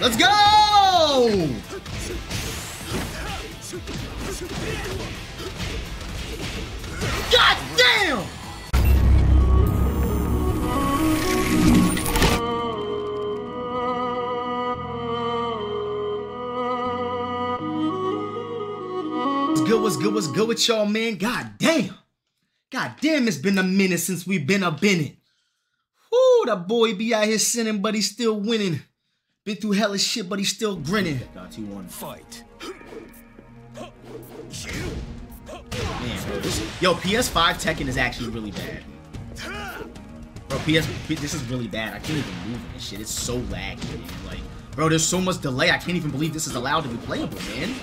Let's go! God damn! What's good? What's good? What's good with y'all, man? God damn! God damn, it's been a minute since we've been a Bennett. Whoo, that boy be out here sinning, but he's still winning. Been through hell hella shit, but he's still grinning. God, he won. Fight. Man, bro, this, yo, PS5 Tekken is actually really bad. Bro, PS, this is really bad. I can't even move this shit. It's so laggy, man. Like, bro, there's so much delay. I can't even believe this is allowed to be playable, man.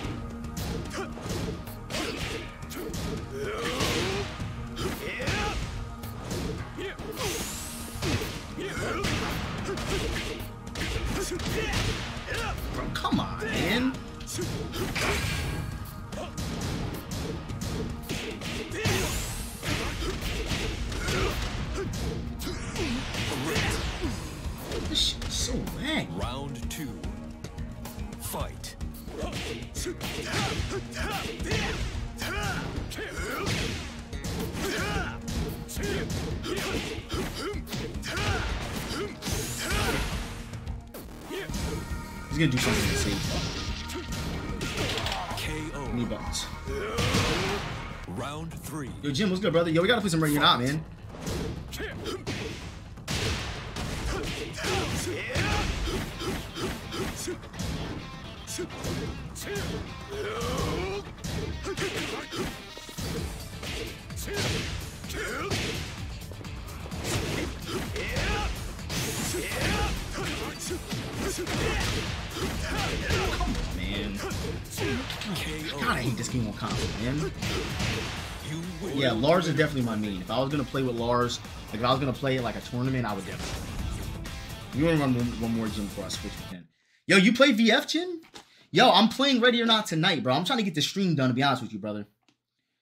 He's gonna do something to save KO. knee buttons. Round three. Yo, Jim, what's good, brother? Yo, we gotta play some or Not. Man. Lars is definitely my main. If I was gonna play with Lars, like if I was gonna play like a tournament, I would definitely. You wanna run one, more gym before I switch we can. Yo, you play VF, Jin? Yo, I'm playing Ready or Not tonight, bro. I'm trying to get the stream done, to be honest with you, brother.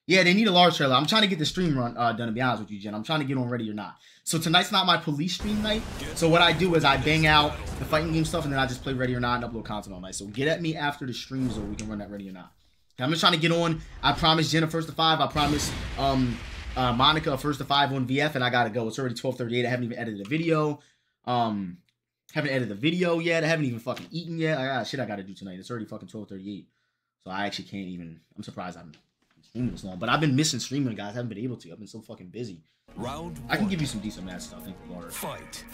Yeah, they need a large trailer. I'm trying to get the stream run uh, done, to be honest with you, Jen. I'm trying to get on Ready or Not. So tonight's not my police stream night. So what I do is I bang out the fighting game stuff, and then I just play Ready or Not and upload content all night. So get at me after the stream so we can run that Ready or Not. I'm just trying to get on. I promise Jenna first to five. I promise um uh, Monica first to five on VF, and I gotta go. It's already 12:38. I haven't even edited a video. Um, haven't edited the video yet. I haven't even fucking eaten yet. I got shit I gotta do tonight. It's already fucking 12:38. So I actually can't even. I'm surprised I'm streaming this long. But I've been missing streaming, guys. I haven't been able to. I've been so fucking busy. Round one. I can give you some decent match stuff. Thank you, Lord. Fight.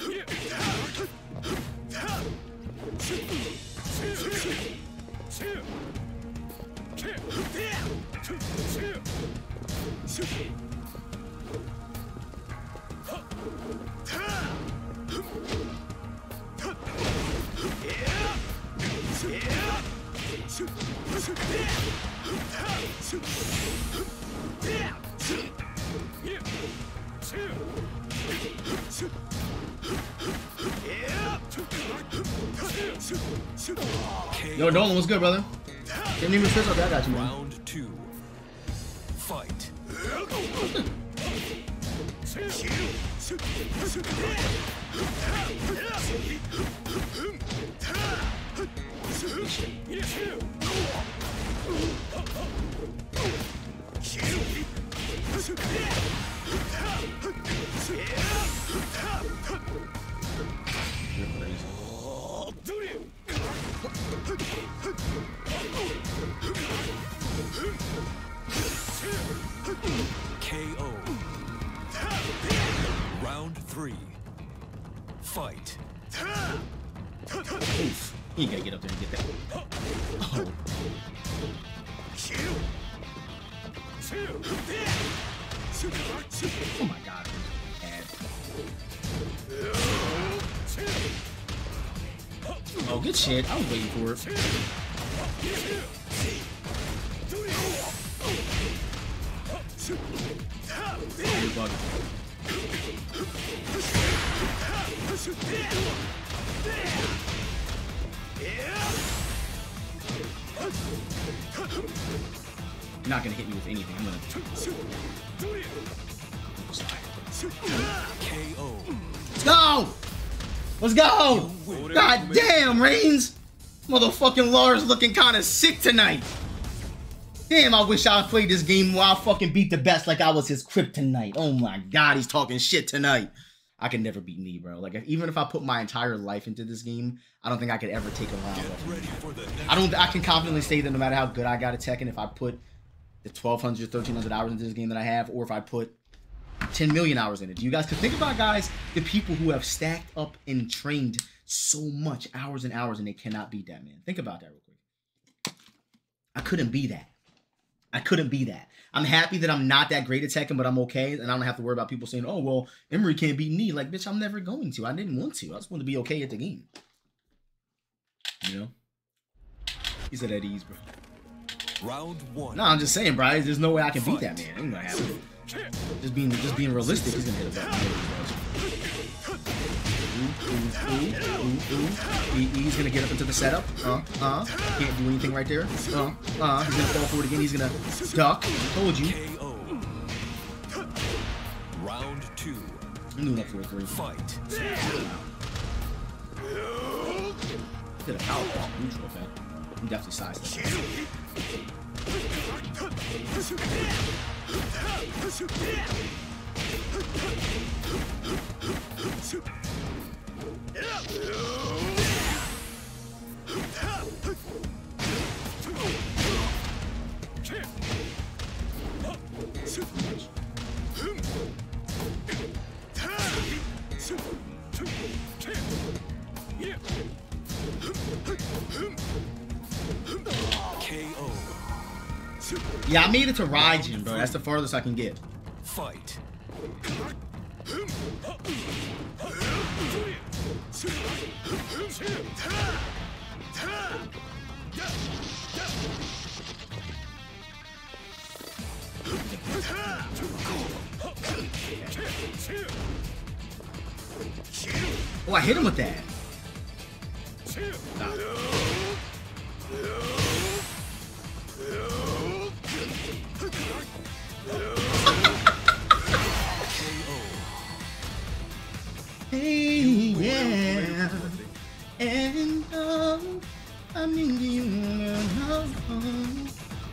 Yo, Dolan, what's good, brother? Didn't even switch up that. Got you, man. Oh my god. Oh, good shit. I was waiting for it. Oh. You're not gonna hit me with anything. I'm gonna. KO. Let's go! Let's go! God damn, Reigns! Motherfucking Lars looking kind of sick tonight. Damn, I wish I played this game while I fucking beat the best like I was his kryptonite. Oh my god, he's talking shit tonight. I can never beat me, bro. Like, if, even if I put my entire life into this game, I don't think I could ever take a round. Him. ready for the next I don't. I can confidently say that no matter how good I got at Tekken, if I put the 1,200, 1,300 hours into this game that I have, or if I put 10 million hours in it, Do you guys could think about guys, the people who have stacked up and trained so much hours and hours, and they cannot beat that man. Think about that real quick. I couldn't be that. I couldn't be that. I'm happy that I'm not that great at Tekken, but I'm okay, and I don't have to worry about people saying, "Oh, well, Emery can't beat me." Like, bitch, I'm never going to. I didn't want to. I just wanted to be okay at the game. You know. He's at ease, bro. Round one. No, I'm just saying, bro. There's no way I can beat that man. Ain't gonna happen. Just being, just being realistic, he's gonna hit a button. He, he's gonna get up into the setup. Uh, uh. Can't do anything right there. Uh, uh. He's gonna fall forward again. He's gonna duck. Told you. Round two. I knew that for a three. Fight. Did a power neutral effect. I'm definitely sized that. Yeah, I made it to Raijin, bro. That's the farthest I can get. Fight. Oh, I hit him with that.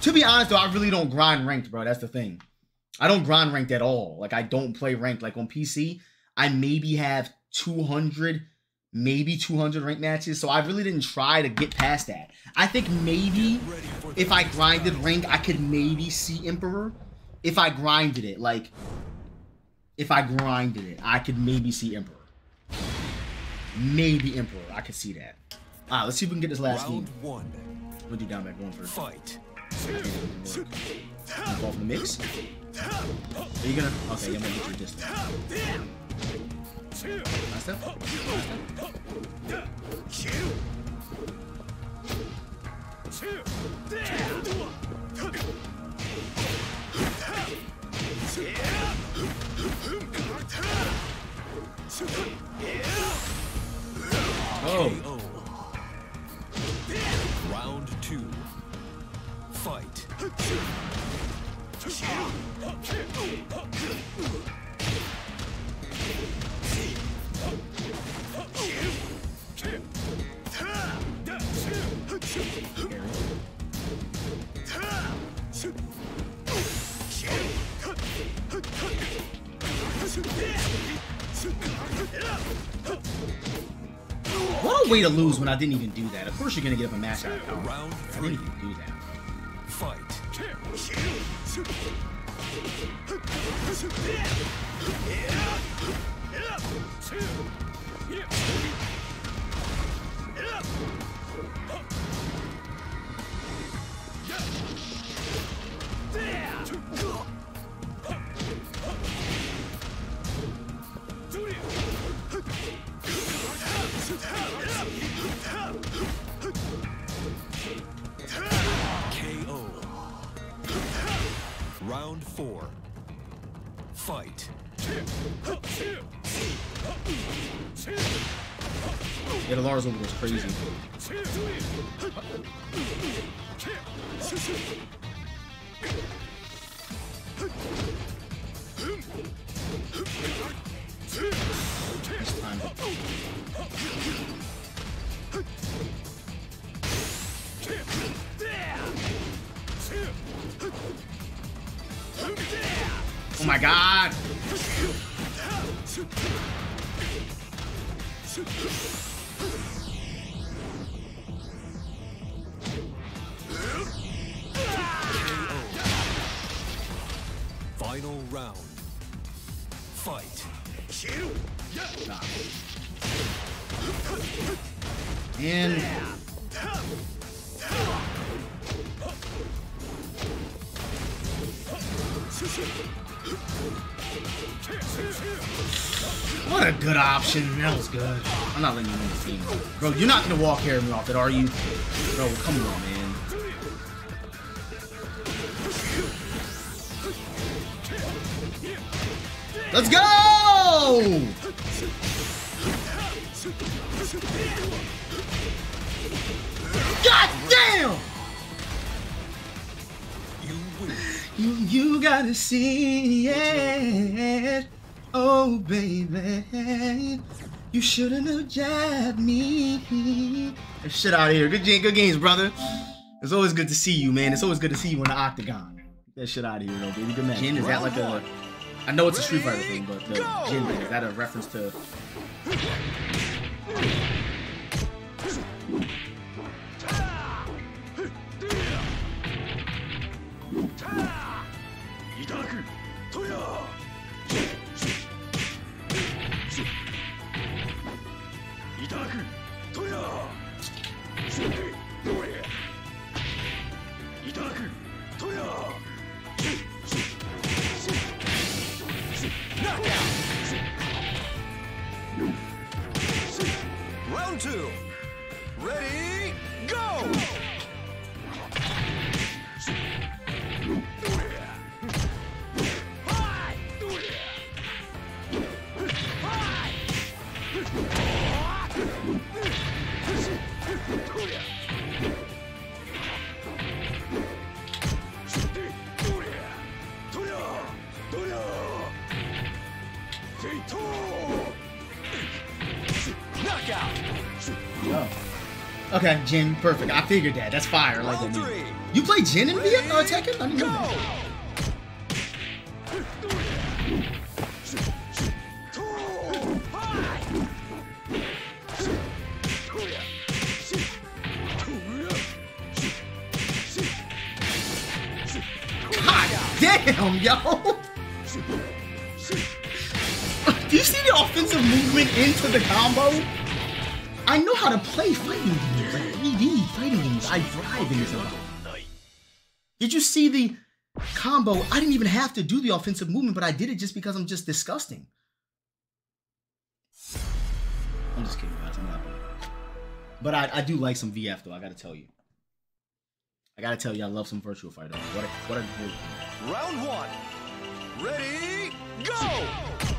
To be honest, though, I really don't grind ranked, bro. That's the thing. I don't grind ranked at all. Like, I don't play ranked. Like, on PC, I maybe have 200, maybe 200 ranked matches. So I really didn't try to get past that. I think maybe if I grinded round. rank, I could maybe see Emperor. If I grinded it, like, if I grinded it, I could maybe see Emperor. Maybe Emperor. I could see that. Alright, let's see if we can get this last Round game. one. Gonna do down back one first. Fight. Fall from the mix. Are you gonna? Okay, I'm gonna get your distance. Last step. Last step. Oh. Round two. Fight. A way to lose when I didn't even do that. Of course you're gonna get up a match out of power. Round I three. didn't even do that. Fight. Yeah, the Lars over crazy. Time. Oh my god! I'm not letting you win the team. Bro, you're not gonna walk carry me off it, are you? Bro, come on, man. Let's go! God damn! You, you gotta see it. Oh, baby. You shouldn't have jabbed me. Get shit out of here. Good, good games, brother. It's always good to see you, man. It's always good to see you in the octagon. Get that shit out of here, though, baby. Good man. Jin, is that like a. I know it's a Street Fighter thing, but the Jin is that a reference to. いただく。とや Okay, Jin, perfect. I figured that. That's fire. Like that. You play Jin in Viet uh, Tekken? I didn't know that. Damn, yo! Do you see the offensive movement into the combo? I know how to play fighting games, like 3D fighting games. I thrive in this. a lot. Did you see the combo? I didn't even have to do the offensive movement, but I did it just because I'm just disgusting. I'm just kidding, guys. I'm not. But I, I do like some VF though. I gotta tell you. I gotta tell you, I love some Virtual Fighter. What a what a great game. Round one. Ready, go!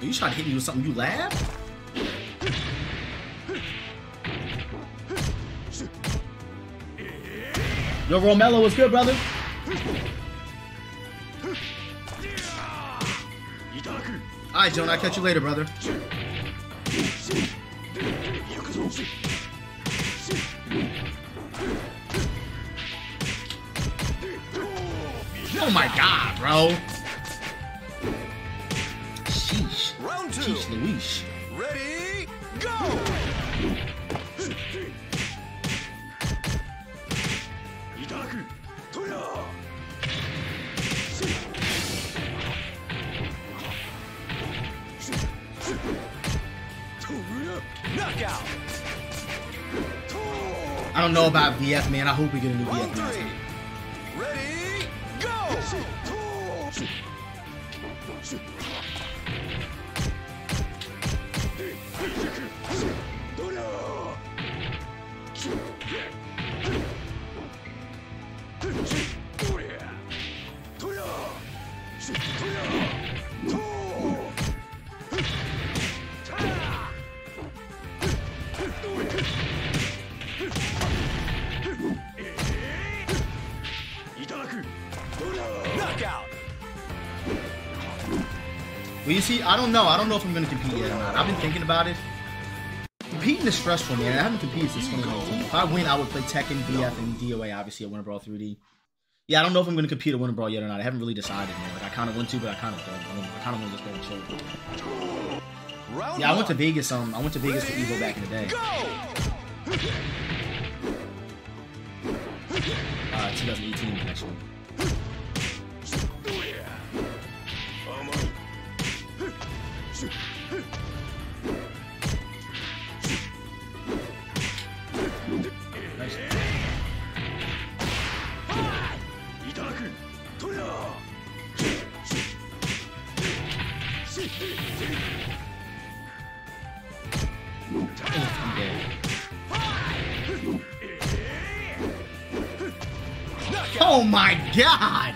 You trying to hit me with something you laugh? Yo, Romello, what's good, brother? All right, Joan, I'll catch you later, brother. Oh my god, bro. Round two. Sheesh Louise. Ready, go! Knockout. I don't know about VF, man. I hope we get a new Round VF see, I don't know. I don't know if I'm gonna compete yet or not. I've been thinking about it. Competing is stressful, man. I haven't competed since 2019. If I win, I would play Tekken, VF, and DOA, obviously, at Winter Brawl 3D. Yeah, I don't know if I'm gonna compete at Winter Brawl yet or not. I haven't really decided, man. Like, I kind of want to, but I kind of don't. I, I kind of want to just go and chill. Yeah, I went to. Vegas. Um, I went to Vegas for Evo back in the day. Uh, 2018 actually. God!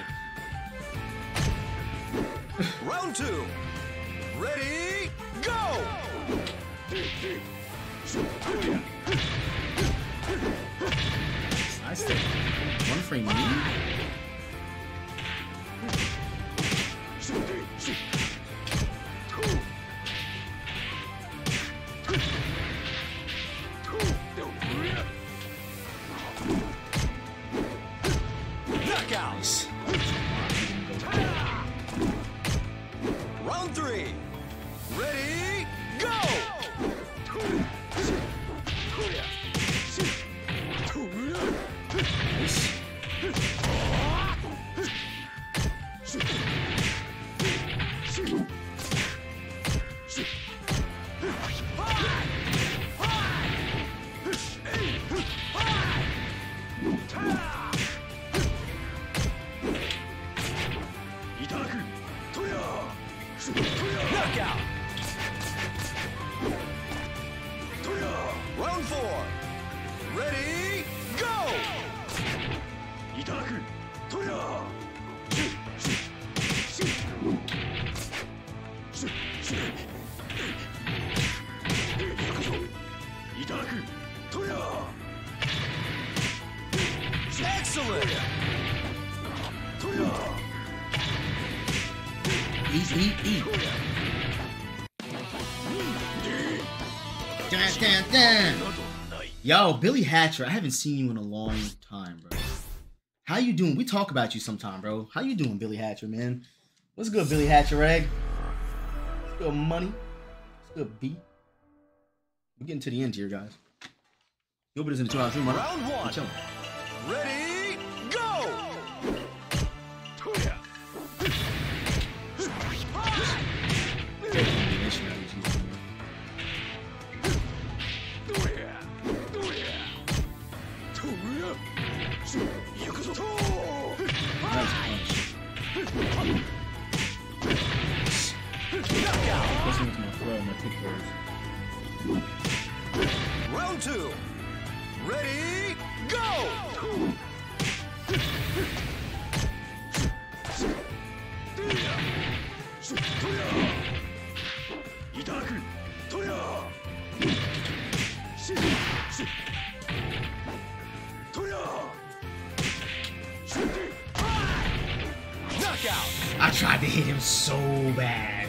Excellent! Eat, eat, eat. Dun, dun, dun. Yo, Billy Hatcher, I haven't seen you in a long time, bro. How you doing? We talk about you sometime, bro. How you doing, Billy Hatcher, man? What's good, Billy Hatcher, egg? Good, money? Good, B? We're getting to the end here, guys. Nobody's in the two hour stream, right? Round one. Ready, Knockout. Pushing into my throat, my tick throws. Round two. Ready, go! Knockout. I tried to hit him so bad.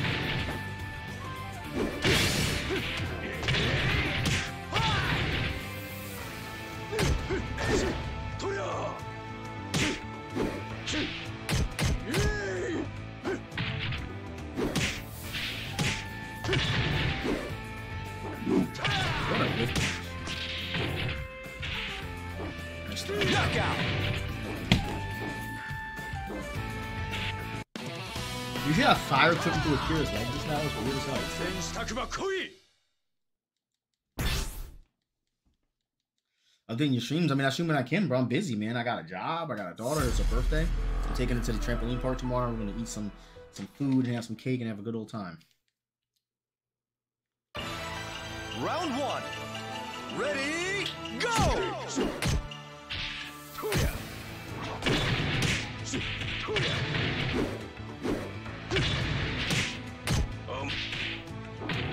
You see that fire tripping through Akira's leg just now? It's weird as hell. I'm doing your streams. I mean, I stream when I can, bro. I'm busy, man. I got a job. I got a daughter. It's her birthday. I'm taking her to the trampoline park tomorrow. We're gonna eat some some food and have some cake and have a good old time. Round one. Ready, go!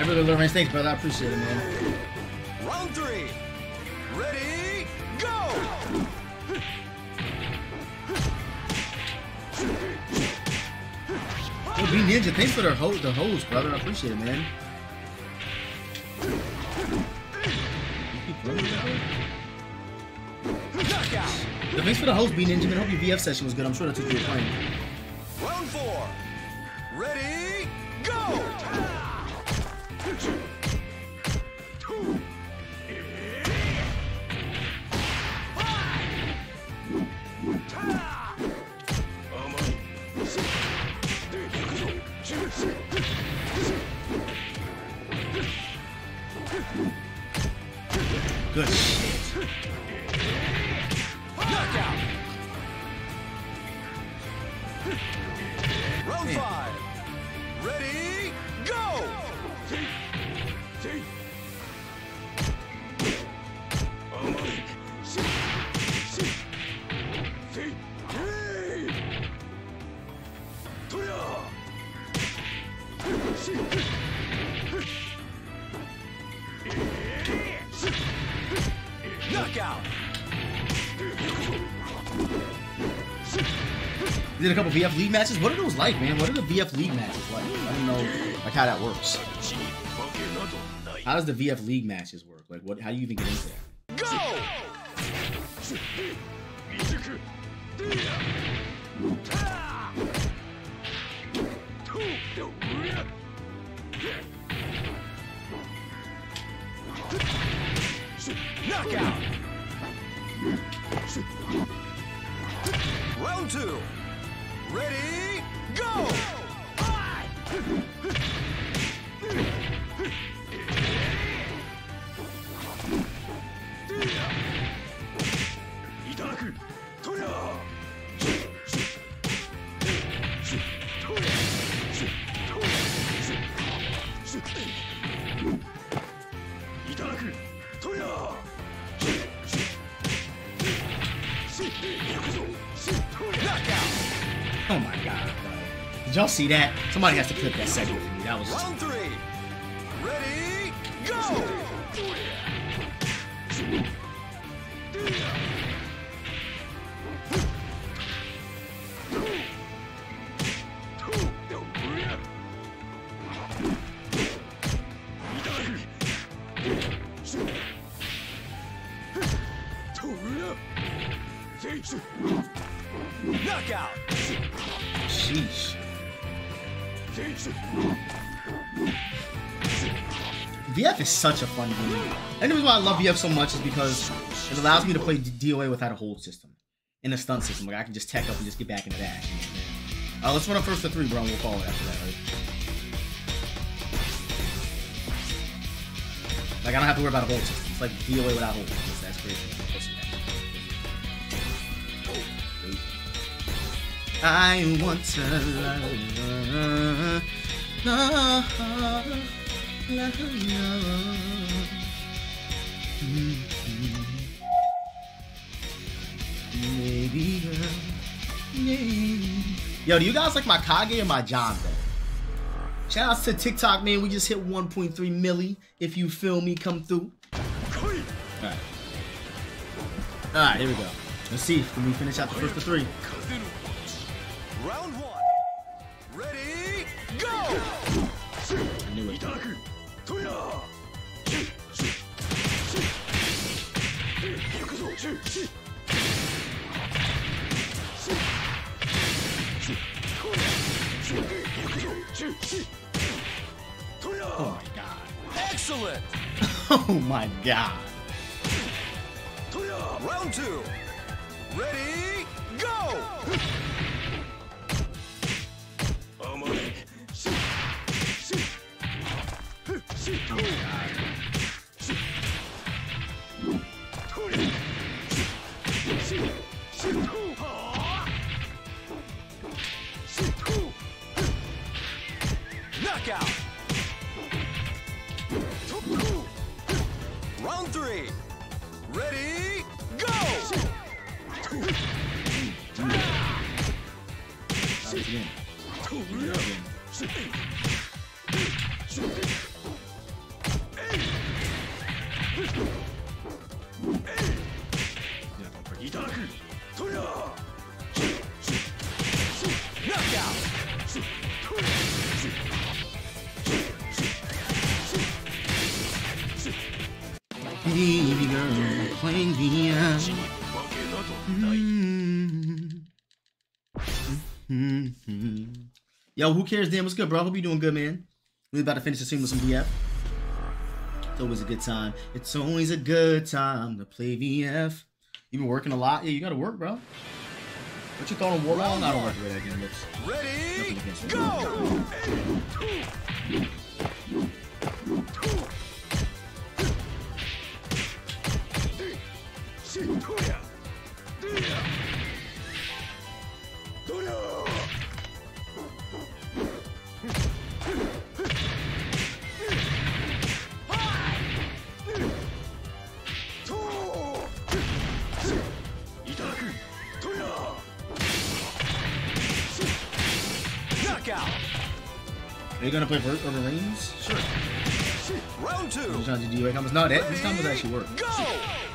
Everybody learn thanks, brother. I appreciate it, man. Round three. Ready, go! Yo, B Ninja, thanks for the ho the hose, brother. I appreciate it, man. You keep running that way? Knockout! Yo, thanks for the host, B Ninja, man. Hope your VF session was good. I'm sure that's what you were playing. Round five. Ready, go! Did a couple VF League matches. What are those like, man? What are the VF League matches like? I don't know like how that works. How does the VF League matches work? Like, what? How do you even get into that? Go! Y'all see that? Somebody has to clip that segment for me. That was such a fun game. And the reason why I love VF so much is because it allows me to play DOA without a hold system. In a stun system. Like I can just tech up and just get back into that. Uh, let's run up first to three, bro, and we'll call it after that, right? Like I don't have to worry about a hold system. It's like DOA without hold. That's, that's crazy. I want to love, love. Maybe, maybe. Yo, do you guys like my Kage or my John? Shout outs to TikTok, man. We just hit 1.3 milli. If you feel me, come through. Alright. Alright, here we go. Let's see. Can we finish out the first of three? Oh my god. Excellent! Oh my god. Round two. Ready, go! Oh Baby girl, playing. Mm-hmm. Yo, who cares, Dan? What's good, bro? Hope you doing good, man. We about to finish the stream with some VF. It's always a good time. It's always a good time to play VF. You been working a lot? Yeah, you gotta work, bro. What you thought on? I don't like the way that game looks. Ready, Nothing against it. go! Are you gonna play for Urban Reigns? Sure. Round two. I'm trying to do it. How much? No, that this time was actually work. Go!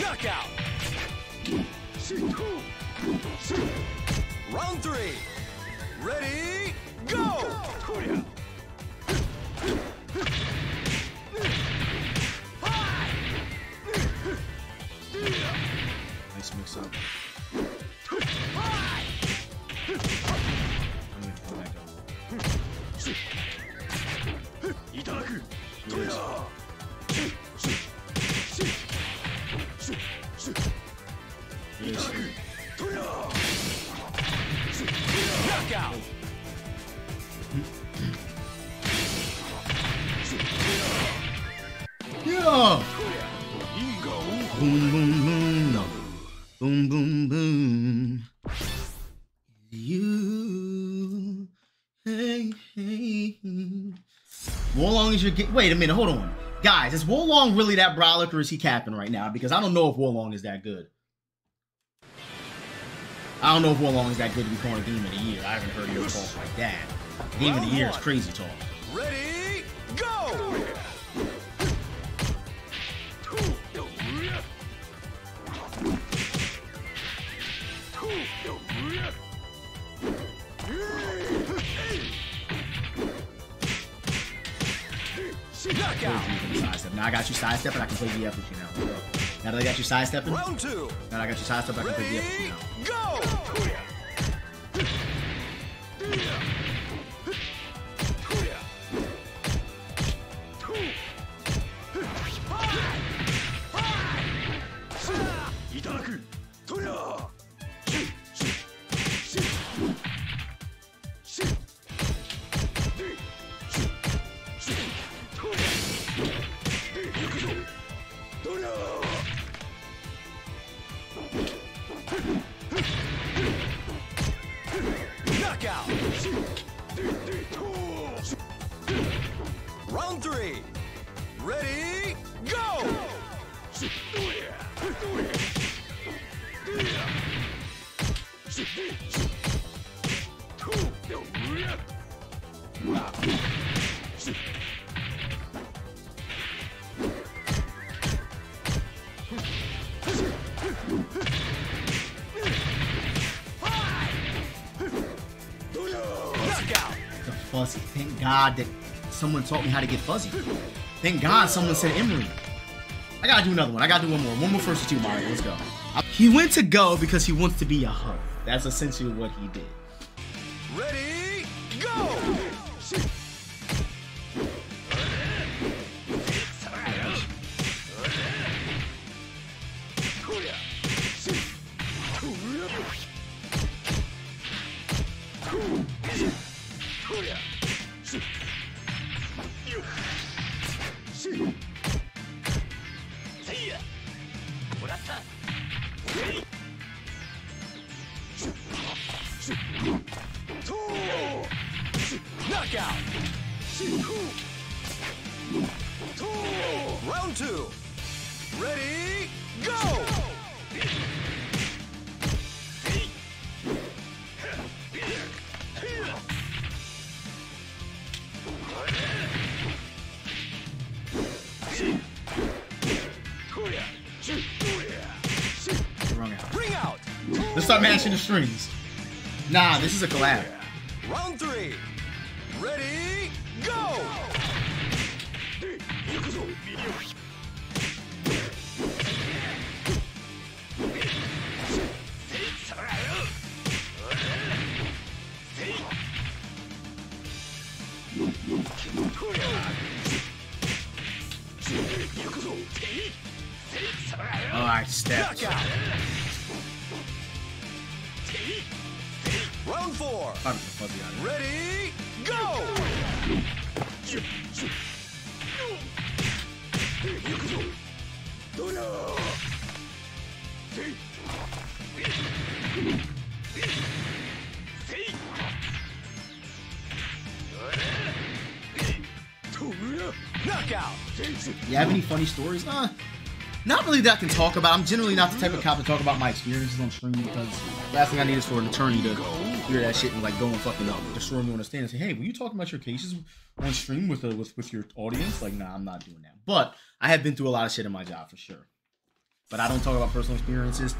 Knockout. Round three. Ready, go! Nice mix up. Boom, boom. You. Hey, hey. Warlong is your. Wait a minute. Hold on. Guys, is Warlong really that brolic or is he capping right now? Because I don't know if Warlong is that good. I don't know if Warlong is that good to be calling Game of the Year. I haven't heard your talk like that. Game of the Year is crazy talk. I got you sidestep and I can play VF with you now. Now that I got you sidestepping, now that I got you sidestep, I can play VF with you Ready, God that someone taught me how to get fuzzy. Thank God someone said Emery. I gotta do another one. I gotta do one more. One more first or two, Mario. Let's go. He went to go because he wants to be a hoe. That's essentially what he did. Ready, go! Start matching the strings. Nah, this is a collab. Funny stories? Uh, not really that I can talk about. I'm generally not the type of cop to talk about my experiences on stream because last thing I need is for an attorney to hear that shit and like go and fucking up, destroy me on the stand and say, "Hey, were you talking about your cases on stream with uh, with with your audience?" Like, nah, I'm not doing that. But I have been through a lot of shit in my job for sure. But I don't talk about personal experiences.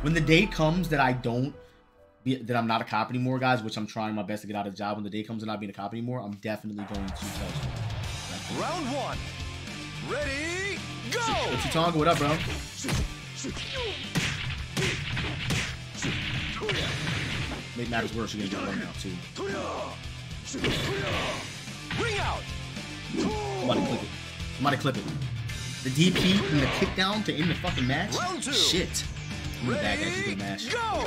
When the day comes that I don't that I'm not a cop anymore, guys, which I'm trying my best to get out of the job. When the day comes of not being a cop anymore, I'm definitely going to tell you. Round one. Ready, go! What's your? What up, bro? Make matters worse, you're gonna get run out too. Ring out! Somebody clip it. Somebody clip it. The DP and the kick down to end the fucking match. Shit. I'm gonna back actually Ready, good match. go!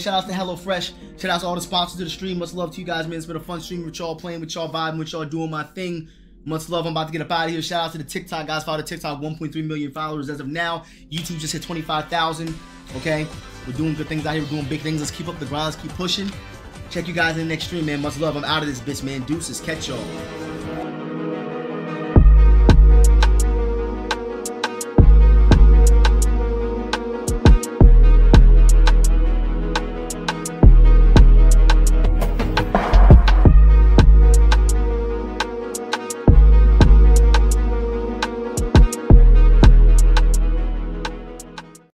Shout out to HelloFresh. Shout out to all the sponsors of the stream. Much love to you guys, man. It's been a fun stream with y'all, playing with y'all, vibing with y'all, doing my thing. Much love. I'm about to get up out of here. Shout out to the TikTok guys. Follow the TikTok. 1.3 million followers as of now. YouTube just hit 25,000. Okay, we're doing good things out here. We're doing big things. Let's keep up the grind. Let's keep pushing. Check you guys in the next stream, man. Much love. I'm out of this bitch, man. Deuces. Catch y'all.